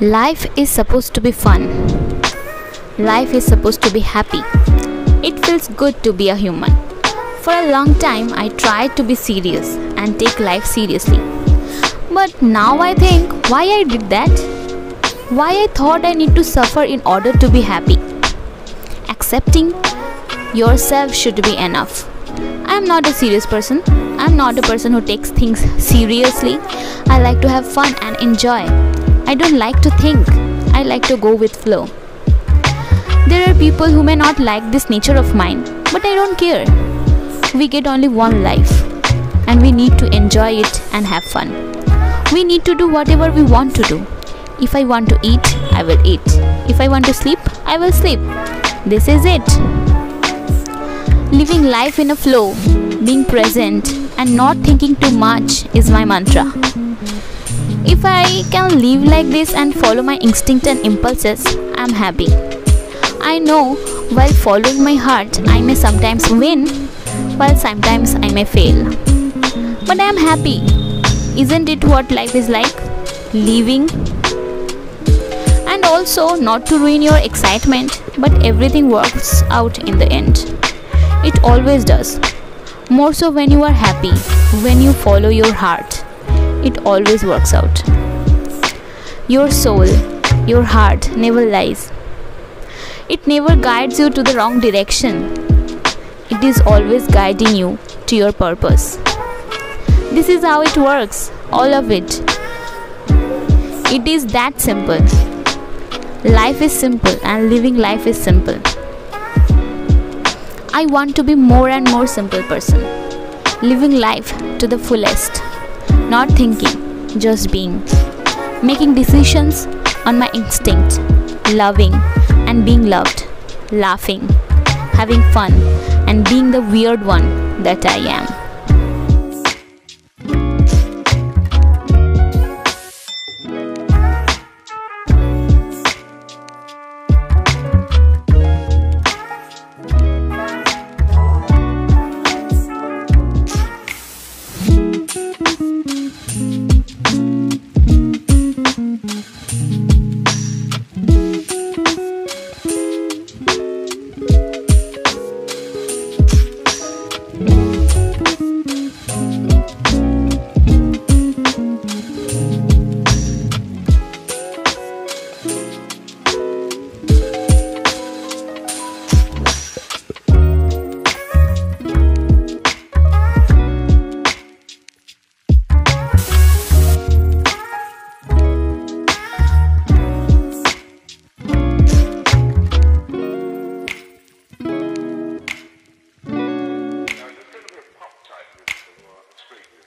Life is supposed to be fun. Life is supposed to be happy. It feels good to be a human. For a long time, I tried to be serious and take life seriously. But now I think why I did that? Why I thought I need to suffer in order to be happy. Accepting yourself should be enough. I am not a serious person. I am not a person who takes things seriously. I like to have fun and enjoy. I don't like to think, I like to go with flow. There are people who may not like this nature of mine, but I don't care. We get only one life, and we need to enjoy it and have fun. We need to do whatever we want to do. If I want to eat, I will eat. If I want to sleep, I will sleep. This is it. Living life in a flow, being present, and not thinking too much is my mantra. If I can live like this and follow my instinct and impulses, I'm happy. I know while following my heart, I may sometimes win, while sometimes I may fail. But I am happy. Isn't it what life is like? Living. And also, not to ruin your excitement, but everything works out in the end. It always does. More so when you are happy, when you follow your heart it always works out. Your soul, your heart never lies. It never guides you to the wrong direction. It is always guiding you to your purpose. This is how it works, all of it. It is that simple. Life is simple and living life is simple. I want to be more and more simple person, living life to the fullest. Not thinking, just being. Making decisions on my instinct, loving and being loved, laughing, having fun, and being the weird one that I am. Springer.